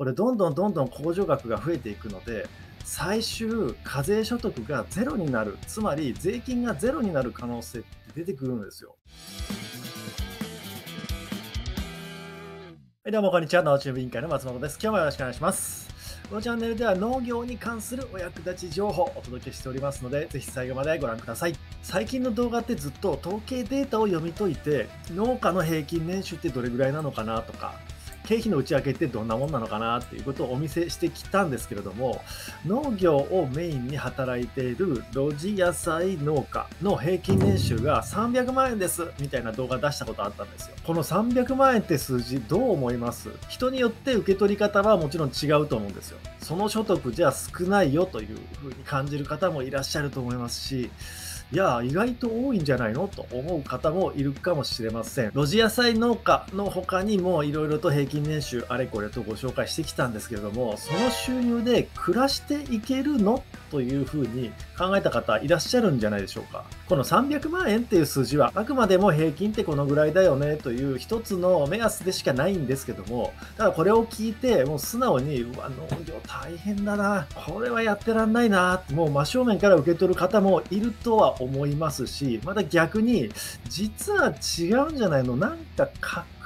これどんどんどんどん控除額が増えていくので、最終課税所得がゼロになる、つまり税金がゼロになる可能性って出てくるんですよ。はい、どうもこんにちは。農中委員会の松本です。今日もよろしくお願いします。このチャンネルでは農業に関するお役立ち情報をお届けしておりますので、ぜひ最後までご覧ください。最近の動画ってずっと統計データを読み解いて、農家の平均年収ってどれぐらいなのかなとか、経費の内訳ってどんなもんなのかなっていうことをお見せしてきたんですけれども、農業をメインに働いている露地野菜農家の平均年収が300万円ですみたいな動画出したことあったんですよ。この300万円って数字どう思います？人によって受け取り方はもちろん違うと思うんですよ。その所得じゃ少ないよというふうに感じる方もいらっしゃると思いますし、いや、意外と多いんじゃないの？と思う方もいるかもしれません。露地野菜農家の他にもいろいろと平均年収あれこれとご紹介してきたんですけれども、その収入で暮らしていけるのというふうに考えた方いらっしゃるんじゃないでしょうか。この300万円っていう数字はあくまでも平均ってこのぐらいだよねという一つの目安でしかないんですけども、ただこれを聞いてもう素直に、うわ、農業大変だな、これはやってらんないな、もう真正面から受け取る方もいるとは思いますし、また逆に、実は違うんじゃないの？なんか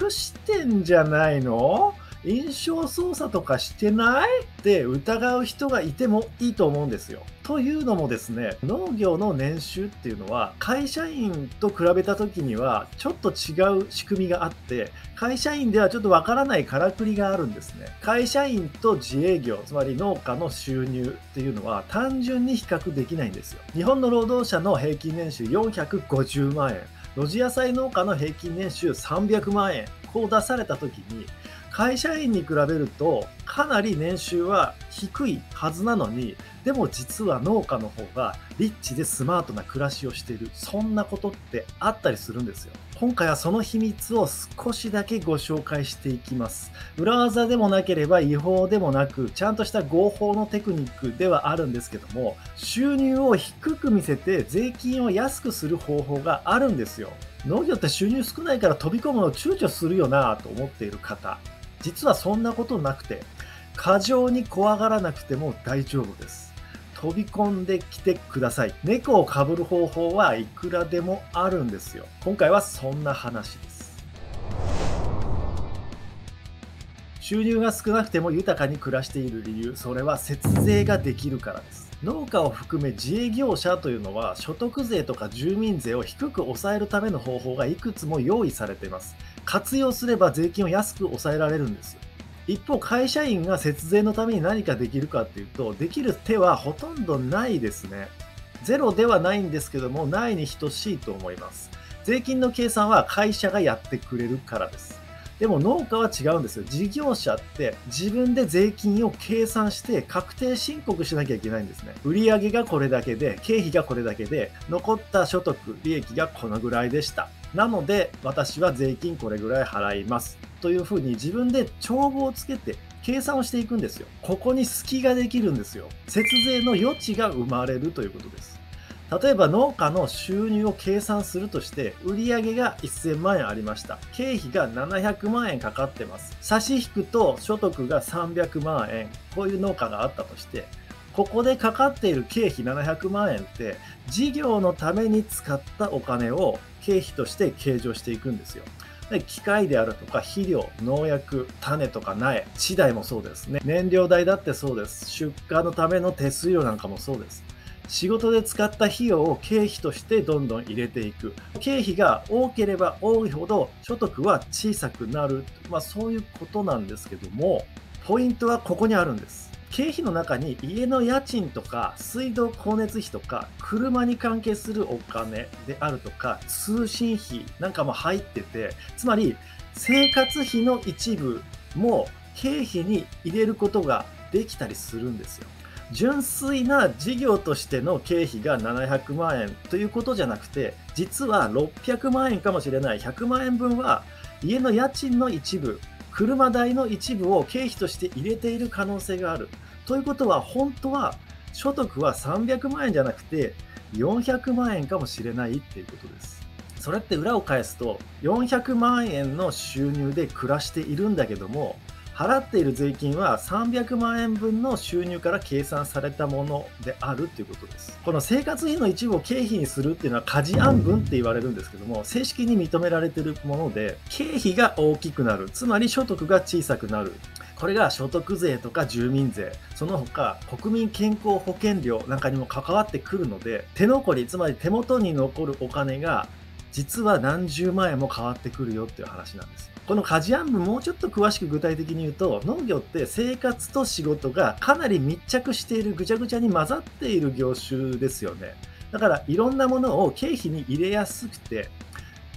隠してんじゃないの？印象操作とかしてない？って疑う人がいてもいいと思うんですよ。というのもですね、農業の年収っていうのは会社員と比べた時にはちょっと違う仕組みがあって、会社員ではちょっとわからないからくりがあるんですね。会社員と自営業、つまり農家の収入っていうのは単純に比較できないんですよ。日本の労働者の平均年収450万円、露地野菜農家の平均年収300万円、こう出された時に会社員に比べるとかなり年収は低いはずなのにでも実は農家の方がリッチでスマートな暮らしをしている。そんなことってあったりするんですよ。今回はその秘密を少しだけご紹介していきます。裏技でもなければ違法でもなくちゃんとした合法のテクニックではあるんですけども収入を低く見せて税金を安くする方法があるんですよ。農業って収入少ないから飛び込むの躊躇するよなと思っている方。実はそんなことなくて、過剰に怖がらなくても大丈夫です。飛び込んできてください。猫をかぶる方法はいくらでもあるんですよ。今回はそんな話です。収入が少なくても豊かに暮らしている理由、それは節税ができるからです。農家を含め自営業者というのは所得税とか住民税を低く抑えるための方法がいくつも用意されています。活用すれば税金を安く抑えられるんです。一方、会社員が節税のために何かできるかっていうと、できる手はほとんどないですね。ゼロではないんですけども、ないに等しいと思います。税金の計算は会社がやってくれるからです。でも農家は違うんですよ。事業者って自分で税金を計算して確定申告しなきゃいけないんですね。売上がこれだけで、経費がこれだけで、残った所得、利益がこのぐらいでした。なので、私は税金これぐらい払います。というふうに自分で帳簿をつけて計算をしていくんですよ。ここに隙ができるんですよ。節税の余地が生まれるということです。例えば農家の収入を計算するとして売上が1000万円ありました経費が700万円かかってます差し引くと所得が300万円こういう農家があったとしてここでかかっている経費700万円って事業のために使ったお金を経費として計上していくんですよ機械であるとか肥料、農薬、種とか苗、資材もそうですね。燃料代だってそうです。出荷のための手数料なんかもそうです。仕事で使った費用を経費としてどんどん入れていく。経費が多ければ多いほど所得は小さくなる。まあそういうことなんですけども、ポイントはここにあるんです。経費の中に家の家賃とか水道光熱費とか車に関係するお金であるとか通信費なんかも入っててつまり生活費の一部も経費に入れることができたりするんですよ。純粋な事業としての経費が700万円ということじゃなくて実は600万円かもしれない100万円分は家の家賃の一部車代の一部を経費として入れている可能性がある。ということは本当は所得は300万円じゃなくて400万円かもしれないっていうことです。それって裏を返すと400万円の収入で暮らしているんだけども払っている税金は300万円分の収入から計算されたものであるということです。この生活費の一部を経費にするっていうのは家事案分って言われるんですけども、正式に認められてるもので、経費が大きくなる、つまり所得が小さくなる。これが所得税とか住民税、その他国民健康保険料なんかにも関わってくるので、手残り、つまり手元に残るお金が実は何十万円も変わってくるよっていう話なんです。この家事案部もうちょっと詳しく具体的に言うと農業って生活と仕事がかなり密着しているぐちゃぐちゃに混ざっている業種ですよね。だからいろんなものを経費に入れやすくて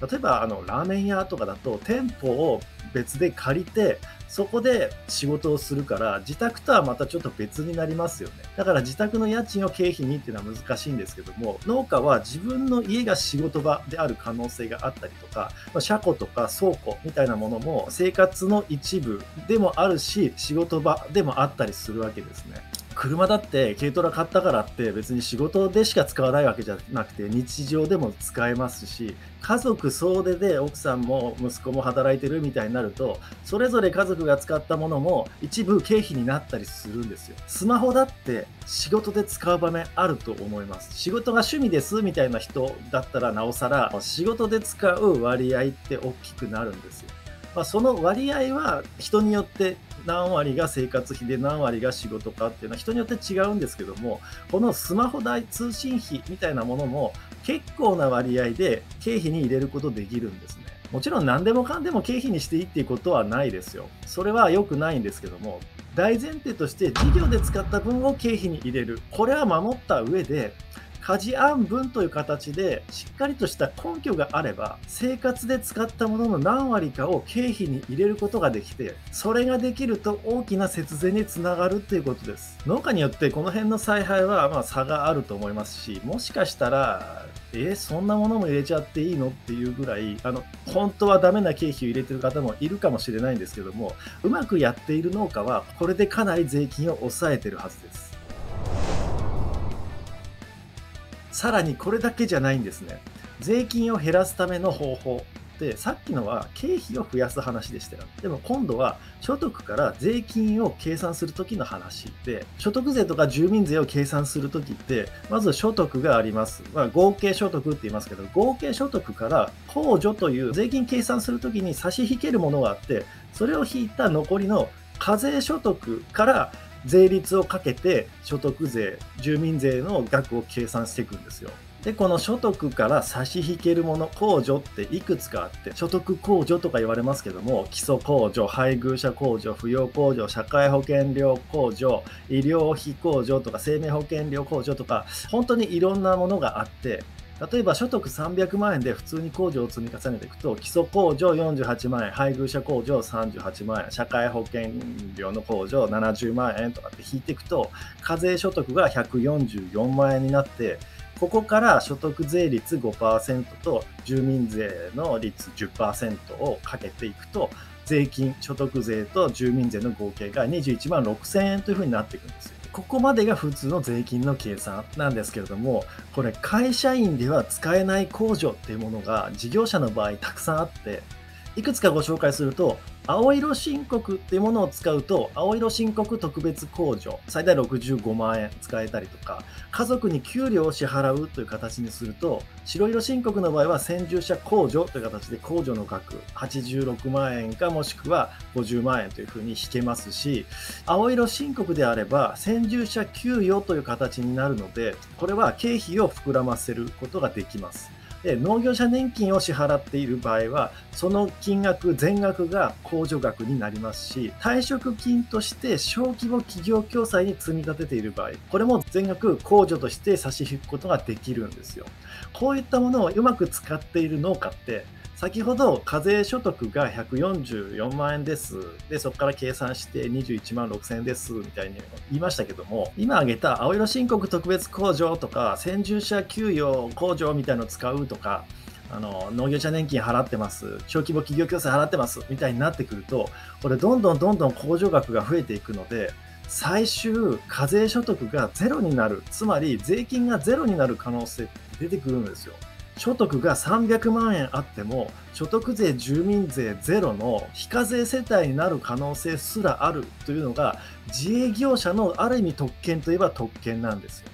例えばあのラーメン屋とかだと店舗を別で借りてそこで仕事をするから自宅とはまたちょっと別になりますよね。だから自宅の家賃を経費にっていうのは難しいんですけども農家は自分の家が仕事場である可能性があったりとか車庫とか倉庫みたいなものも生活の一部でもあるし仕事場でもあったりするわけですね。車だって軽トラ買ったからって別に仕事でしか使わないわけじゃなくて日常でも使えますし家族総出で奥さんも息子も働いてるみたいになるとそれぞれ家族が使ったものも一部経費になったりするんですよ。スマホだって仕事で使う場面あると思います。仕事が趣味ですみたいな人だったらなおさら仕事で使う割合って大きくなるんですよ。まあ、その割合は人によって何割が生活費で何割が仕事かっていうのは人によって違うんですけどもこのスマホ代通信費みたいなものも結構な割合で経費に入れることできるんですね。もちろん何でもかんでも経費にしていいっていうことはないですよ。それは良くないんですけども大前提として事業で使った分を経費に入れる。これは守った上で家事案分という形でしっかりとした根拠があれば生活で使ったものの何割かを経費に入れることができてそれができると大きな節税につながるということです。農家によってこの辺の采配はま差があると思いますしもしかしたらえー、そんなものも入れちゃっていいのっていうぐらいあの本当はダメな経費を入れてる方もいるかもしれないんですけどもうまくやっている農家はこれでかなり税金を抑えてるはずです。さらにこれだけじゃないんですね。税金を減らすための方法でさっきのは経費を増やす話でしたよ。でも今度は所得から税金を計算するときの話で、所得税とか住民税を計算するときって、まず所得があります。まあ、合計所得って言いますけど、合計所得から控除という税金計算するときに差し引けるものがあって、それを引いた残りの課税所得から税率をかけて所得税、住民税の額を計算していくんですよ。で、この所得から差し引けるもの、控除っていくつかあって、所得控除とか言われますけども、基礎控除、配偶者控除、扶養控除、社会保険料控除、医療費控除とか生命保険料控除とか、本当にいろんなものがあって、例えば所得300万円で普通に控除を積み重ねていくと、基礎控除48万円、配偶者控除38万円、社会保険料の控除70万円とかって引いていくと、課税所得が144万円になって、ここから所得税率5%と住民税の率10%をかけていくと、税金、所得税と住民税の合計が21万6000円というふうになっていくんですよ。ここまでが普通の税金の計算なんですけれども、これ会社員では使えない控除っていうものが事業者の場合たくさんあって、いくつかご紹介すると、青色申告っていうものを使うと、青色申告特別控除、最大65万円使えたりとか、家族に給料を支払うという形にすると、白色申告の場合は先住者控除という形で控除の額86万円かもしくは50万円というふうに引けますし、青色申告であれば先住者給与という形になるので、これは経費を膨らませることができます。で農業者年金を支払っている場合はその金額全額が控除額になりますし退職金として小規模企業共済に積み立てている場合これも全額控除として差し引くことができるんですよ。こういったものをうまく使っている農家って先ほど課税所得が144万円です。で、そこから計算して21万6000円ですみたいに言いましたけども、今挙げた青色申告特別控除とか、先住者給与控除みたいのを使うとか、あの農業者年金払ってます、小規模企業共済払ってますみたいになってくると、これどんどんどんどん控除額が増えていくので、最終課税所得がゼロになる、つまり税金がゼロになる可能性って出てくるんですよ。所得が300万円あっても所得税、住民税ゼロの非課税世帯になる可能性すらあるというのが自営業者のある意味特権といえば特権なんですよ。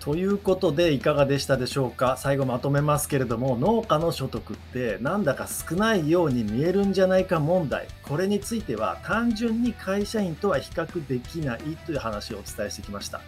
ということでいかがでしたでしょうか？最後まとめますけれども農家の所得ってなんだか少ないように見えるんじゃないか問題。これについては単純に会社員とは比較できないという話をお伝えしてきました。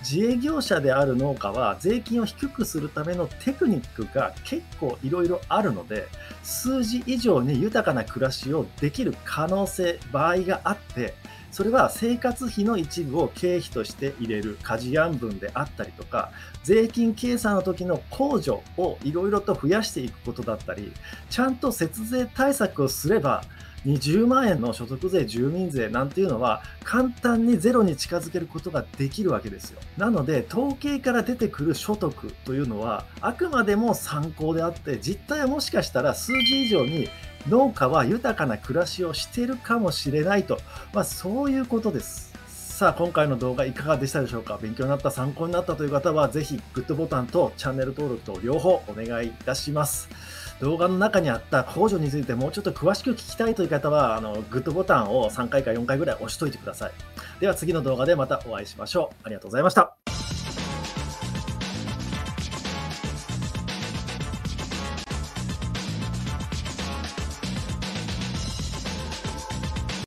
自営業者である農家は税金を低くするためのテクニックが結構いろいろあるので数字以上に豊かな暮らしをできる可能性場合があってそれは生活費の一部を経費として入れる家事案分であったりとか、税金計算の時の控除をいろいろと増やしていくことだったり、ちゃんと節税対策をすれば、20万円の所得税、住民税なんていうのは簡単にゼロに近づけることができるわけですよ。なので、統計から出てくる所得というのはあくまでも参考であって、実態はもしかしたら数字以上に農家は豊かな暮らしをしているかもしれないと、まあ、そういうことです。さあ、今回の動画いかがでしたでしょうか？勉強になった、参考になったという方は、ぜひグッドボタンとチャンネル登録と両方お願いいたします。動画の中にあった控除についてもうちょっと詳しく聞きたいという方は、あのグッドボタンを3回か4回ぐらい押しといてください。では次の動画でまたお会いしましょう。ありがとうございました。